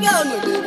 一要努力